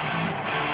す